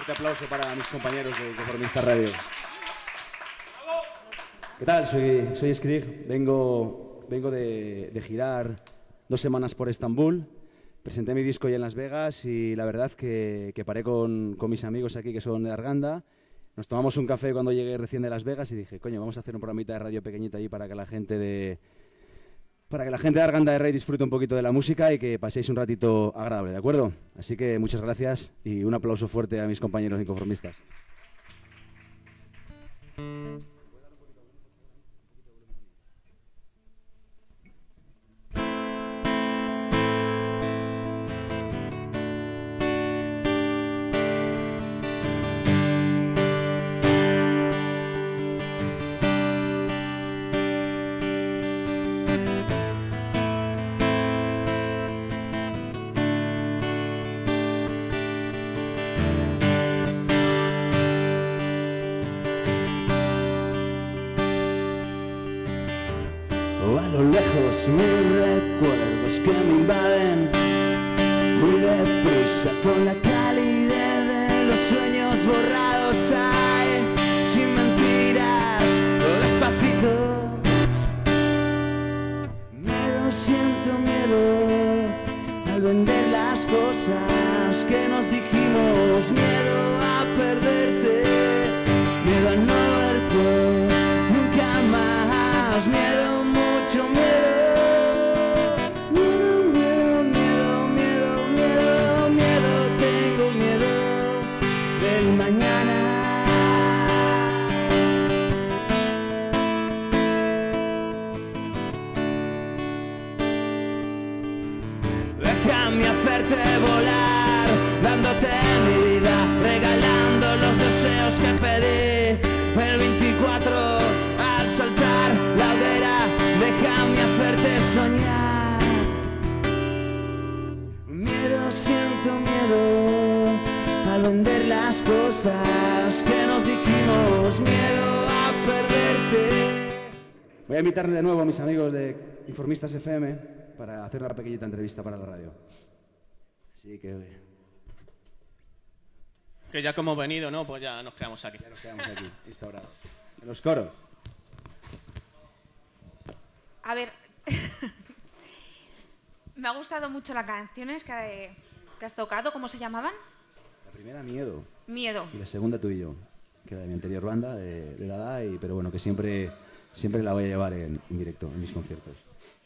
fuerte aplauso para mis compañeros de Conformista Radio. ¿Qué tal? Soy, soy Skrig. Vengo, vengo de, de girar dos semanas por Estambul. Presenté mi disco ya en Las Vegas y la verdad que, que paré con, con mis amigos aquí que son de Arganda. Nos tomamos un café cuando llegué recién de Las Vegas y dije, coño, vamos a hacer un programita de radio pequeñita ahí para que la gente de, para que la gente de Arganda de Rey disfrute un poquito de la música y que paséis un ratito agradable, ¿de acuerdo? Así que muchas gracias y un aplauso fuerte a mis compañeros inconformistas. Lejos mis recuerdos que me invaden muy deprisa con la calidez de los sueños borrados. Ay, sin mentiras, o despacito. Miedo, siento miedo al vender las cosas que nos cosas que nos dijimos. Miedo a perderte. Voy a invitarle de nuevo a mis amigos de Informistas FM para hacer una pequeñita entrevista para la radio. Así que Que ya como hemos venido, ¿no? Pues ya nos quedamos aquí. ya nos quedamos aquí, instaurados. En los coros. A ver, me ha gustado mucho las canciones que, que has tocado. ¿Cómo se llamaban? La primera, Miedo. Miedo. Y la segunda, Tú y yo. Que era de mi anterior banda, de, de Dada, y, pero bueno, que siempre, siempre la voy a llevar en, en directo, en mis conciertos.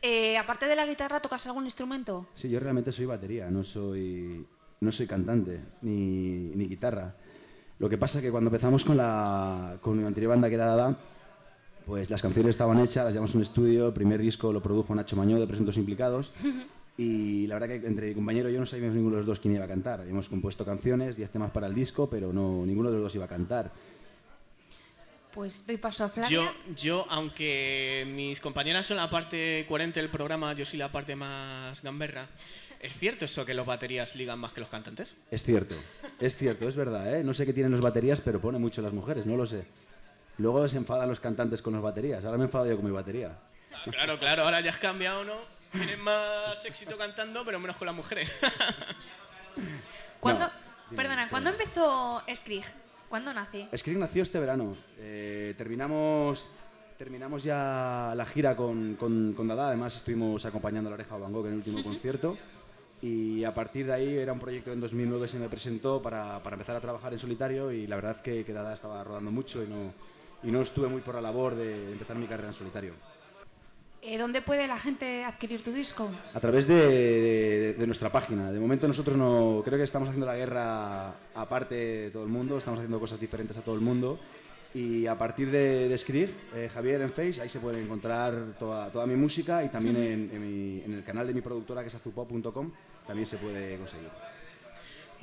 Eh, aparte de la guitarra, ¿tocas algún instrumento? Sí, yo realmente soy batería, no soy, no soy cantante ni, ni guitarra. Lo que pasa que cuando empezamos con, la, con mi anterior banda que era Dada, pues las canciones estaban hechas, las llevamos a un estudio, el primer disco lo produjo Nacho Mañó de Presuntos Implicados y la verdad que entre mi compañero y yo no sabíamos ninguno de los dos quién iba a cantar. Hemos compuesto canciones, 10 temas para el disco, pero no, ninguno de los dos iba a cantar. Pues doy paso a Flavia. Yo, yo, aunque mis compañeras son la parte coherente del programa, yo soy la parte más gamberra. ¿Es cierto eso que los baterías ligan más que los cantantes? Es cierto, es cierto, es verdad, ¿eh? No sé qué tienen los baterías, pero pone mucho las mujeres, no lo sé. Luego se enfadan los cantantes con las baterías, ahora me enfado yo con mi batería. Ah, Claro, claro, ahora ya has cambiado, ¿no? Tienes más éxito cantando, pero menos con las mujeres. ¿Cuándo, No, dime, perdona, ¿cuándo empezó Skrig? ¿Cuándo nace? Skrik nació este verano. Eh, terminamos, terminamos ya la gira con, con, con Dada, además estuvimos acompañando a la oreja Van Gogh en el último concierto. Y a partir de ahí era un proyecto en 2009 se me presentó para, para empezar a trabajar en solitario y la verdad que, que Dada estaba rodando mucho y no, y no estuve muy por la labor de empezar mi carrera en solitario. Eh, ¿Dónde puede la gente adquirir tu disco? A través de, de- de nuestra página. De momento nosotros no creo que estamos haciendo la guerra aparte de todo el mundo, estamos haciendo cosas diferentes a todo el mundo. Y a partir de, de Skrig, eh, Javier en Face, ahí se puede encontrar toda, toda mi música y también en, en mi- en el canal de mi productora que es azupop.com también se puede conseguir.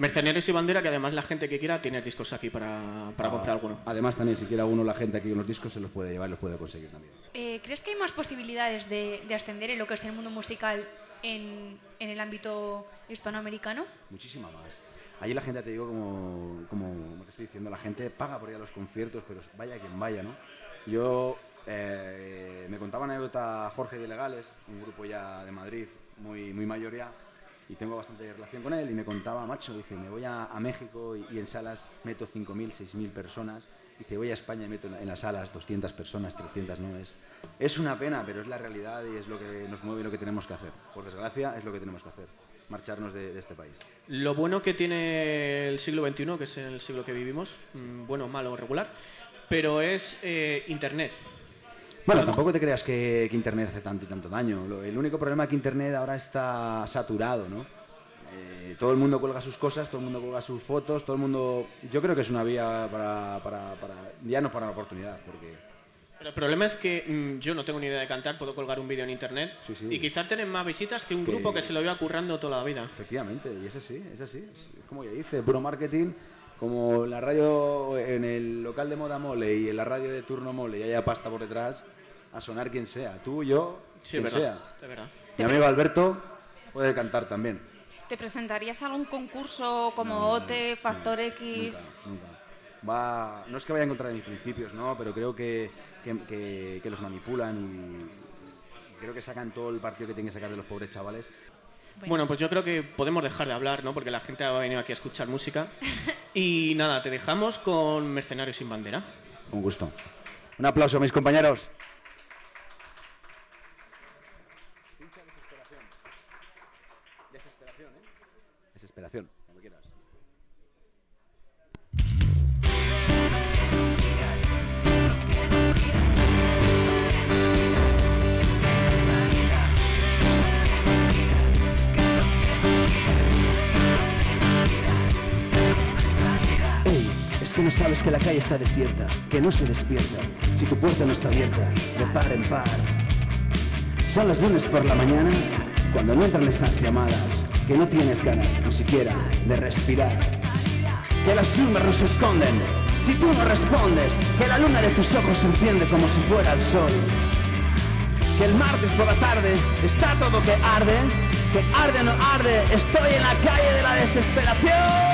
Mercenarios y bandera, que además la gente que quiera tiene discos aquí para, para Ah, comprar alguno. Además también si quiere uno la gente aquí unos discos se los puede llevar y los puede conseguir también. Eh, ¿Crees que hay más posibilidades de, de ascender en lo que es el mundo musical en, en el ámbito hispanoamericano? Muchísima más. Allí la gente, te digo, como, como te estoy diciendo, la gente paga por ir a los conciertos, pero vaya quien vaya, ¿no? Yo eh, me contaba una anécdota Jorge de Legales, un grupo ya de Madrid, muy, muy mayor ya, y tengo bastante relación con él y me contaba, macho, dice, me voy a, a México y, y en salas meto 5.000, 6.000 personas. Dice, voy a España y meto en, en las salas 200 personas, 300, no es. Es una pena, pero es la realidad y es lo que nos mueve y lo que tenemos que hacer. Por desgracia, es lo que tenemos que hacer, marcharnos de, de este país. Lo bueno que tiene el siglo XXI, que es el siglo que vivimos, mm, bueno, malo o regular, pero es eh, Internet. Bueno, tampoco te creas que, que Internet hace tanto y tanto daño. El único problema es que Internet ahora está saturado, ¿no? Eh, todo el mundo cuelga sus cosas, todo el mundo cuelga sus fotos, todo el mundo... Yo creo que es una vía para... para, para ya no para la oportunidad, porque... Pero el problema es que mm, yo no tengo ni idea de cantar, puedo colgar un vídeo en internet Sí, sí. y quizás tener más visitas que un Que- grupo que se lo iba currando toda la vida. Efectivamente, y es así, es así. Es como ya dice, puro marketing. Como la radio en el local de moda mole y en la radio de turno mole y haya pasta por detrás, a sonar quien sea. Tú, yo, Sí, quien verdad. sea. Verdad. Mi amigo Alberto puede cantar también. ¿Te presentarías a algún concurso como No, OTE, Factor no, X? Nunca, nunca. Va, no es que vaya en contra de mis principios, no, pero creo que, que, que- que los manipulan y creo que sacan todo el partido que tienen que sacar de los pobres chavales. Bueno, pues yo creo que podemos dejar de hablar, ¿no? Porque la gente ha venido aquí a escuchar música. Y nada, te dejamos con Mercenarios sin bandera. Un gusto. Un aplauso, mis compañeros. Desesperación, ¿eh? Desesperación, sabes que la calle está desierta, que no se despierta, si tu puerta no está abierta, de par en par. Son los lunes por la mañana, cuando no entran esas llamadas, que no tienes ganas ni siquiera de respirar. Que las sombras nos esconden, si tú no respondes, que la luna de tus ojos se enciende como si fuera el sol. Que el martes por la tarde está todo que arde, que arde o no arde, estoy en la calle de la desesperación.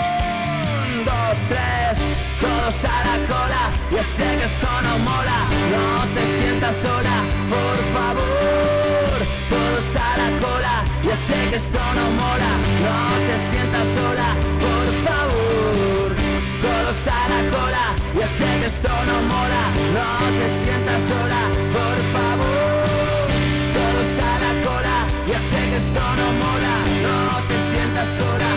Todos a la cola, yo sé que esto no mola, no te sientas sola, por favor. Todos a la cola, yo sé que esto no mola, no te sientas sola, por favor. Todos a la cola, yo sé que esto no mola, no te sientas sola, por favor. Todos a la cola, ya sé que esto no mola, no te sientas sola,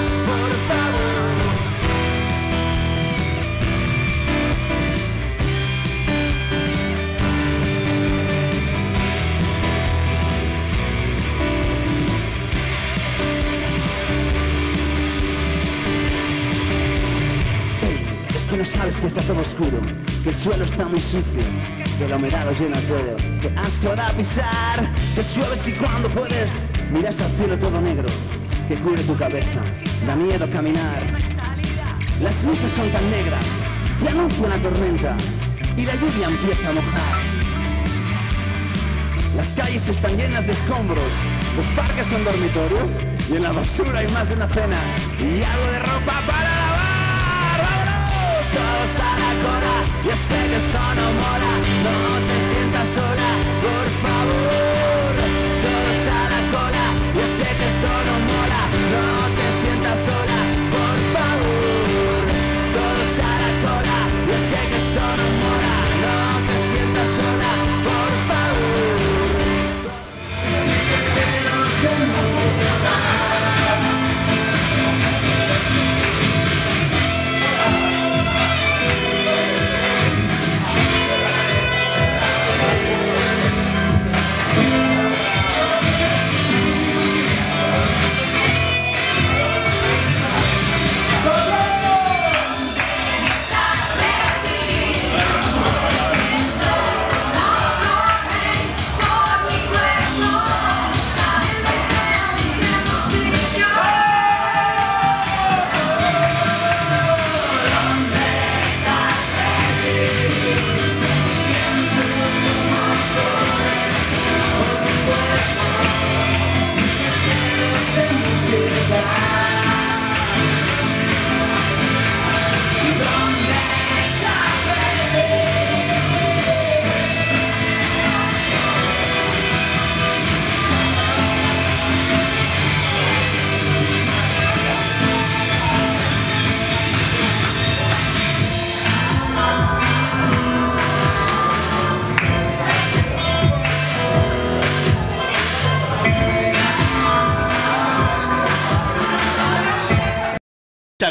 que no sabes que está todo oscuro, que el suelo está muy sucio, que la humedad lo llena todo, que asco da pisar, que llueves y cuando puedes miras al cielo todo negro, que cubre tu cabeza, da miedo caminar. Las luces son tan negras, te anuncian la tormenta y la lluvia empieza a mojar. Las calles están llenas de escombros, los parques son dormitorios y en la basura hay más de una cena y algo de ropa para. Todos a la cola, ya sé que esto no mola, no te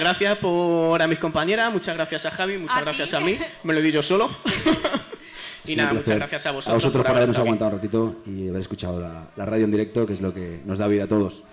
gracias por a mis compañeras, muchas gracias a Javi, muchas gracias a mí. Me lo di yo solo. y nada, muchas gracias a vosotros. A vosotros por habernos aguantado un ratito y haber escuchado la radio en directo, que es lo que nos da vida a todos.